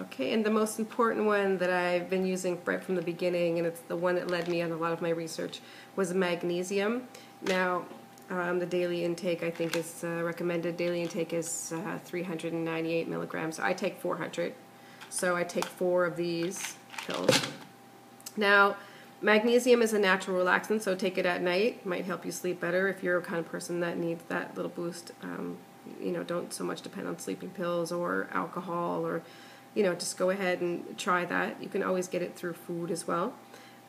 Okay, and the most important one that I've been using right from the beginning, and it's the one that led me on a lot of my research, was magnesium. Now, um, the daily intake, I think, is uh, recommended daily intake is uh, 398 milligrams. I take 400, so I take four of these pills. Now, magnesium is a natural relaxant, so take it at night. Might help you sleep better if you're a kind of person that needs that little boost. Um, you know, don't so much depend on sleeping pills or alcohol or, you know, just go ahead and try that. You can always get it through food as well.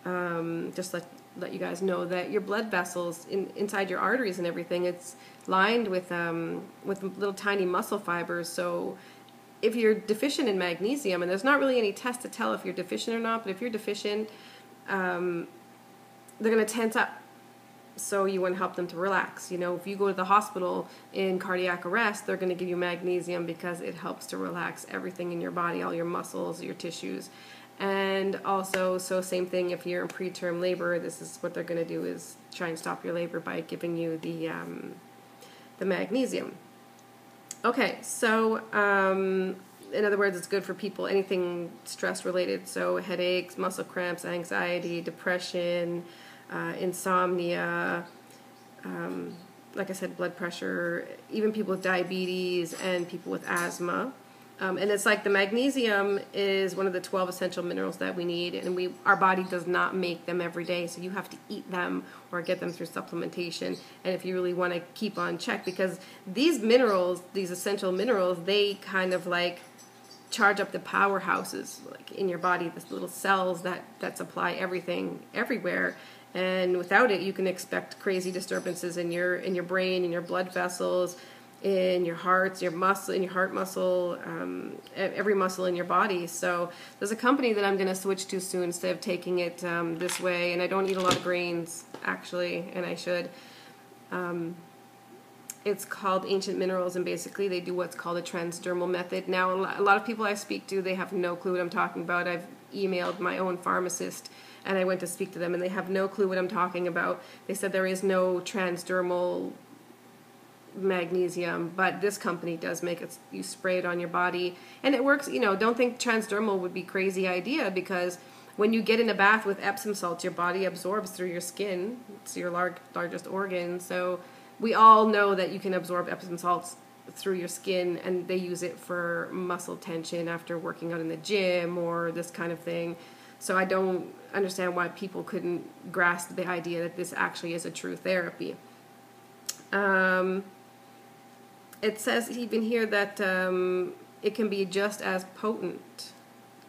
Um, just let let you guys know that your blood vessels in, inside your arteries and everything it's lined with um, with little tiny muscle fibers so if you're deficient in magnesium and there's not really any test to tell if you're deficient or not but if you're deficient um, they're going to tense up so you want to help them to relax you know if you go to the hospital in cardiac arrest they're going to give you magnesium because it helps to relax everything in your body all your muscles your tissues and also, so same thing if you're in preterm labor, this is what they're going to do is try and stop your labor by giving you the, um, the magnesium. Okay, so um, in other words, it's good for people, anything stress related, so headaches, muscle cramps, anxiety, depression, uh, insomnia, um, like I said, blood pressure, even people with diabetes and people with asthma. Um, and it's like the magnesium is one of the 12 essential minerals that we need, and we our body does not make them every day, so you have to eat them or get them through supplementation. And if you really want to keep on check, because these minerals, these essential minerals, they kind of like charge up the powerhouses like in your body, the little cells that that supply everything everywhere. And without it, you can expect crazy disturbances in your in your brain, in your blood vessels in your hearts, your muscle, in your heart muscle, um, every muscle in your body. So there's a company that I'm going to switch to soon instead of taking it um, this way. And I don't eat a lot of grains actually, and I should. Um, it's called Ancient Minerals, and basically they do what's called a transdermal method. Now, a lot of people I speak to, they have no clue what I'm talking about. I've emailed my own pharmacist and I went to speak to them, and they have no clue what I'm talking about. They said there is no transdermal magnesium, but this company does make it. You spray it on your body, and it works. You know, don't think transdermal would be crazy idea because when you get in a bath with Epsom salts, your body absorbs through your skin. It's your large, largest organ, so we all know that you can absorb Epsom salts through your skin, and they use it for muscle tension after working out in the gym or this kind of thing. So I don't understand why people couldn't grasp the idea that this actually is a true therapy. Um, it says even here that um, it can be just as potent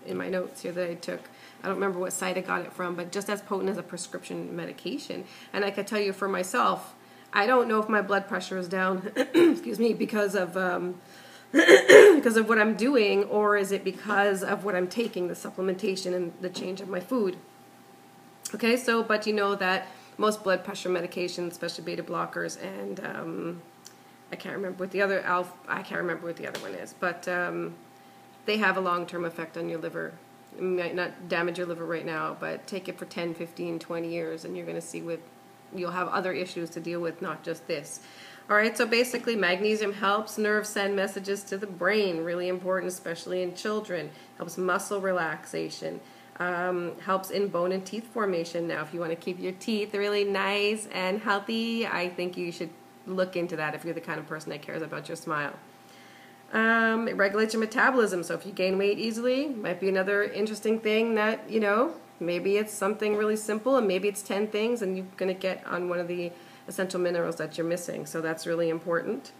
in my notes here that I took. I don't remember what site I got it from, but just as potent as a prescription medication. And I can tell you for myself, I don't know if my blood pressure is down, excuse me, because of um, because of what I'm doing, or is it because of what I'm taking, the supplementation and the change of my food. Okay, so but you know that most blood pressure medications, especially beta blockers and um, I can't remember what the other alpha, I can't remember what the other one is, but um, they have a long-term effect on your liver. It might not damage your liver right now, but take it for 10, 15, 20 years and you're going to see what you'll have other issues to deal with, not just this. All right, so basically magnesium helps nerves send messages to the brain, really important, especially in children. Helps muscle relaxation. Um, helps in bone and teeth formation. Now, if you want to keep your teeth really nice and healthy, I think you should look into that if you're the kind of person that cares about your smile. Um, it regulates your metabolism, so if you gain weight easily, might be another interesting thing that, you know, maybe it's something really simple and maybe it's 10 things and you're going to get on one of the essential minerals that you're missing, so that's really important.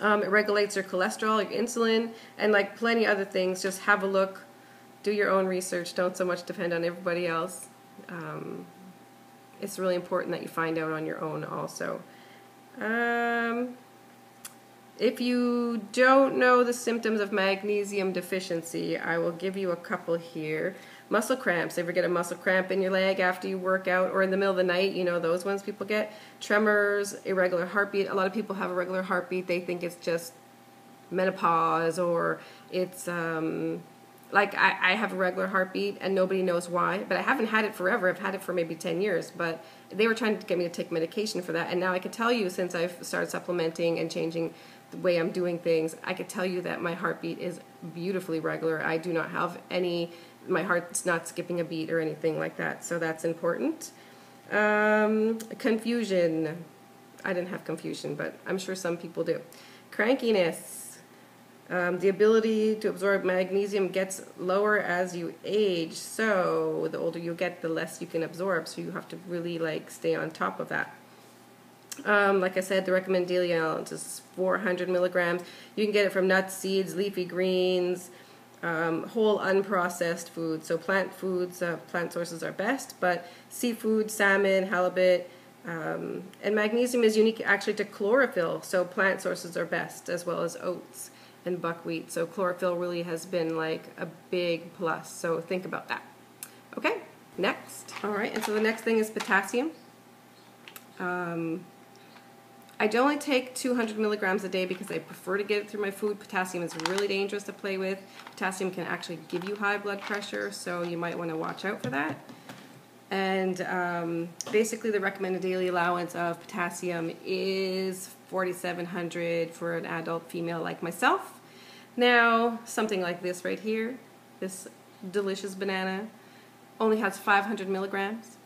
Um, it regulates your cholesterol, your insulin, and like plenty other things. Just have a look, do your own research, don't so much depend on everybody else. Um, it's really important that you find out on your own also. Um, if you don't know the symptoms of magnesium deficiency, I will give you a couple here. Muscle cramps. Ever get a muscle cramp in your leg after you work out or in the middle of the night? You know, those ones people get. Tremors, irregular heartbeat. A lot of people have a regular heartbeat. They think it's just menopause or it's um, like I, I have a regular heartbeat and nobody knows why, but I haven't had it forever. I've had it for maybe 10 years, but they were trying to get me to take medication for that. And now I can tell you since I've started supplementing and changing the way I'm doing things, I could tell you that my heartbeat is beautifully regular. I do not have any, my heart's not skipping a beat or anything like that. So that's important. Um, confusion. I didn't have confusion, but I'm sure some people do. Crankiness. Um, the ability to absorb magnesium gets lower as you age. So the older you get, the less you can absorb. So you have to really like stay on top of that. Um, like I said, the recommended daily allowance is 400 milligrams. You can get it from nuts, seeds, leafy greens, um, whole unprocessed foods. So plant foods, uh, plant sources are best, but seafood, salmon, halibut, um, and magnesium is unique actually to chlorophyll. So plant sources are best, as well as oats and buckwheat. So chlorophyll really has been like a big plus. So think about that. Okay, next. All right, and so the next thing is potassium. Um, I do only take 200 milligrams a day because I prefer to get it through my food. Potassium is really dangerous to play with. Potassium can actually give you high blood pressure, so you might want to watch out for that. And um, basically, the recommended daily allowance of potassium is 4,700 for an adult female like myself. Now, something like this right here, this delicious banana, only has 500 milligrams.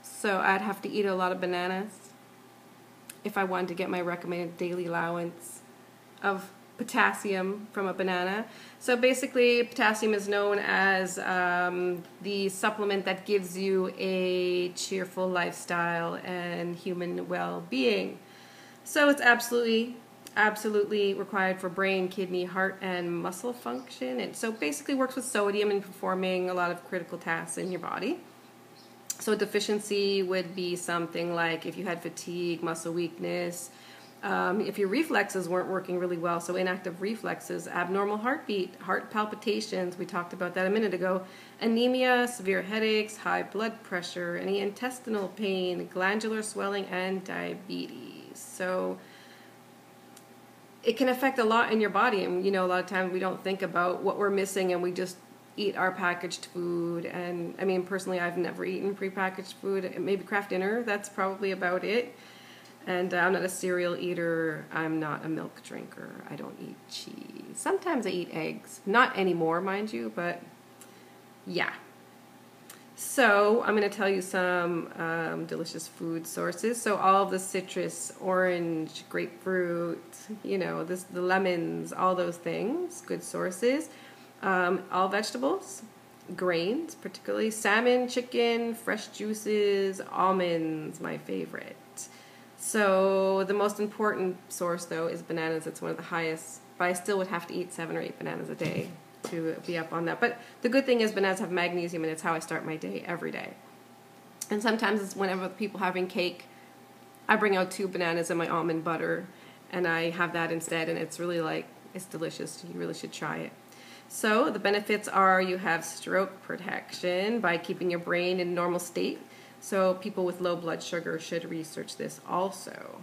So I'd have to eat a lot of bananas if I wanted to get my recommended daily allowance of potassium from a banana. So basically, potassium is known as um, the supplement that gives you a cheerful lifestyle and human well being. So it's absolutely, absolutely required for brain, kidney, heart, and muscle function. And so basically works with sodium in performing a lot of critical tasks in your body. So deficiency would be something like if you had fatigue, muscle weakness, um, if your reflexes weren't working really well, so inactive reflexes, abnormal heartbeat, heart palpitations, we talked about that a minute ago, anemia, severe headaches, high blood pressure, any intestinal pain, glandular swelling, and diabetes. So it can affect a lot in your body, and you know, a lot of times we don't think about what we're missing and we just eat our packaged food. And I mean, personally, I've never eaten prepackaged food, maybe Kraft Dinner, that's probably about it and I'm not a cereal eater. I'm not a milk drinker. I don't eat cheese. Sometimes I eat eggs. Not anymore, mind you, but yeah. So I'm going to tell you some um, delicious food sources. So all the citrus, orange, grapefruit, you know, this, the lemons, all those things, good sources. Um, all vegetables, grains, particularly salmon, chicken, fresh juices, almonds, my favorite. So the most important source, though, is bananas. It's one of the highest, but I still would have to eat seven or eight bananas a day to be up on that. But the good thing is bananas have magnesium, and it's how I start my day every day. And sometimes it's whenever people are having cake, I bring out two bananas and my almond butter, and I have that instead, and it's really like it's delicious. You really should try it. So the benefits are you have stroke protection by keeping your brain in normal state so people with low blood sugar should research this also.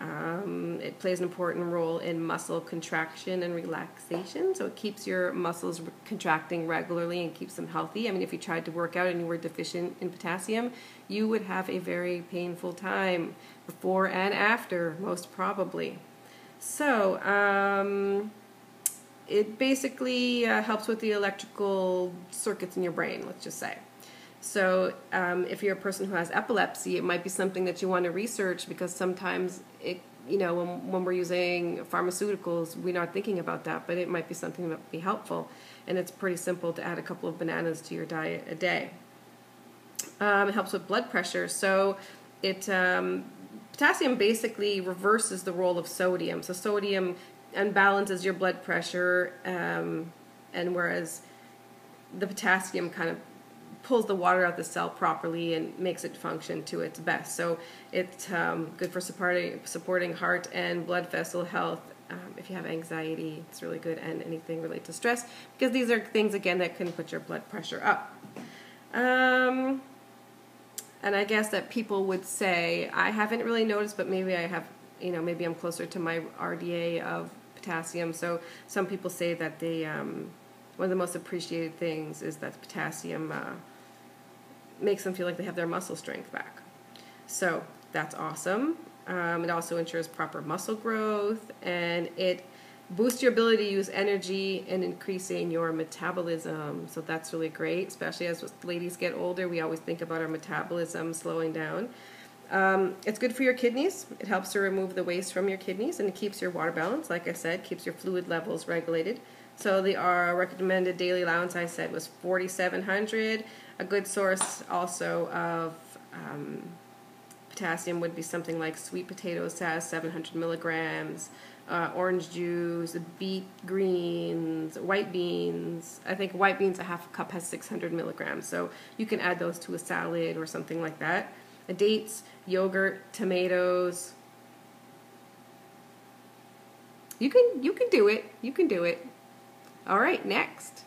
Um, it plays an important role in muscle contraction and relaxation. So it keeps your muscles contracting regularly and keeps them healthy. I mean, if you tried to work out and you were deficient in potassium, you would have a very painful time before and after, most probably. So, um, it basically uh, helps with the electrical circuits in your brain, let's just say. So, um, if you're a person who has epilepsy, it might be something that you want to research because sometimes it, you know, when, when we're using pharmaceuticals, we're not thinking about that, but it might be something that would be helpful. And it's pretty simple to add a couple of bananas to your diet a day. Um, it helps with blood pressure. So, it um, potassium basically reverses the role of sodium. So, sodium unbalances your blood pressure, um, and whereas the potassium kind of pulls the water out of the cell properly and makes it function to its best. So it's um, good for supporting, supporting heart and blood vessel health. Um, if you have anxiety, it's really good, and anything related to stress, because these are things again that can put your blood pressure up. Um, and I guess that people would say, I haven't really noticed, but maybe I have, you know, maybe I'm closer to my RDA of potassium. So some people say that they um, one of the most appreciated things is that potassium uh, makes them feel like they have their muscle strength back. So that's awesome. Um, it also ensures proper muscle growth and it boosts your ability to use energy and increasing your metabolism. So that's really great, especially as ladies get older. We always think about our metabolism slowing down. Um, it's good for your kidneys. It helps to remove the waste from your kidneys and it keeps your water balance. Like I said, keeps your fluid levels regulated. So the our recommended daily allowance I said was 4,700. A good source also of um, potassium would be something like sweet potatoes has 700 milligrams, uh, orange juice, beet greens, white beans. I think white beans, a half a cup has 600 milligrams. So you can add those to a salad or something like that. Dates, yogurt, tomatoes. You can you can do it. You can do it. All right, next.